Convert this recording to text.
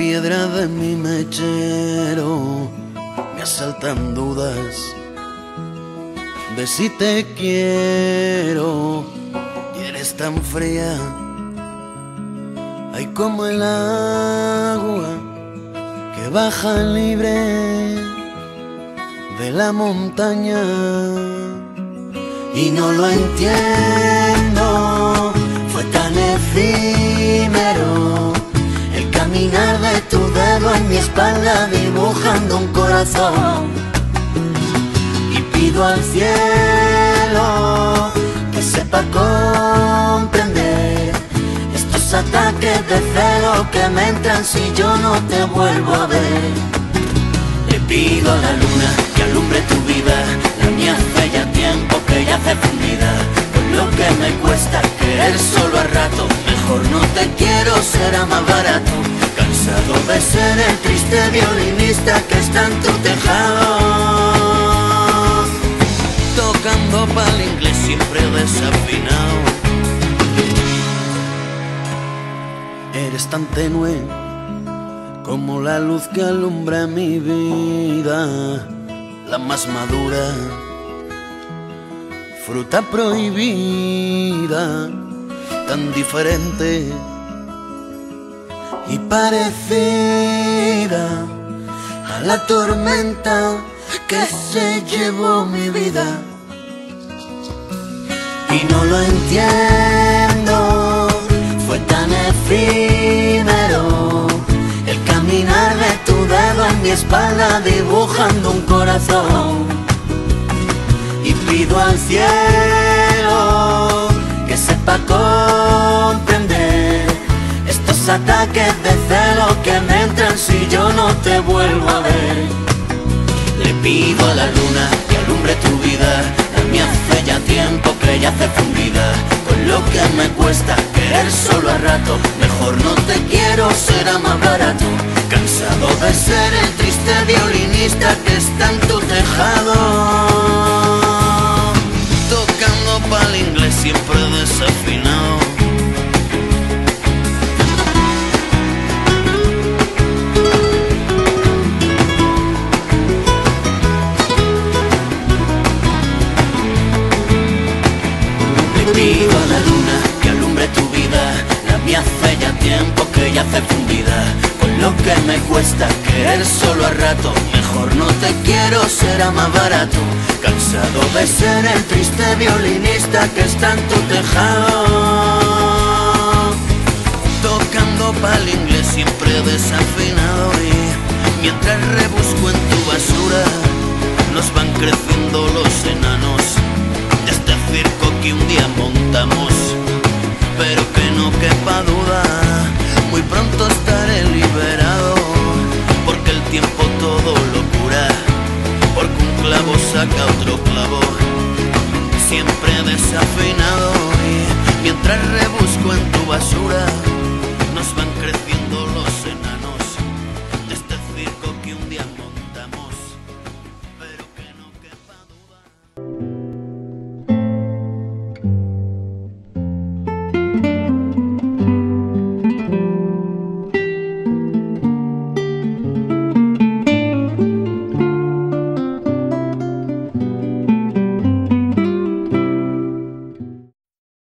piedra de mi mechero me asaltan dudas de si te quiero y eres tan fría. Hay como el agua que baja libre de la montaña y no lo entiendo, efímero el caminar de tu dedo en mi espalda dibujando un corazón y pido al cielo que sepa comprender estos ataques de celo que me entran si yo no te vuelvo a ver. Le pido a la luna que alumbre tu vida, la mía hace ya tiempo que ya hace te quiero, será más barato. Cansado de ser el triste violinista que está en tu tejado. Tocando pa'l inglés siempre desafinado. Eres tan tenue como la luz que alumbra mi vida, la más madura, fruta prohibida, tan diferente y parecida a la tormenta que se llevó mi vida. Y no lo entiendo, fue tan efímero el caminar de tu dedo en mi espalda dibujando un corazón. Y pido al cielo que sepa estos ataques de celo que me entran si yo no te vuelvo a ver. Le pido a la luna que alumbre tu vida, la mía hace ya tiempo que ya hace fundida. Con lo que me cuesta querer solo a rato, mejor no te quiero, será más barato. Cansado de ser el triste violinista que está en tu tejado. Tocando pa'l inglés siempre desafinado. Le pido a la luna que alumbre tu vida, la mía hace ya tiempo que ya hace fundida. Con lo que me cuesta querer solo a rato, mejor no te quiero, será más barato. Cansado de ser el triste violinista que está en tu tejado. Tocando pa'l inglés siempre desafinado y Pero que no quepa duda, muy pronto estaré liberado, porque el tiempo todo lo cura, porque un clavo saca otro clavo, siempre desafinado